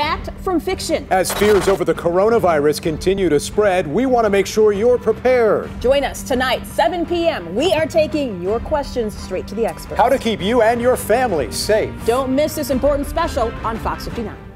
fact from fiction. As fears over the coronavirus continue to spread, we want to make sure you're prepared. Join us tonight, 7 p.m. We are taking your questions straight to the experts. How to keep you and your family safe. Don't miss this important special on Fox 59.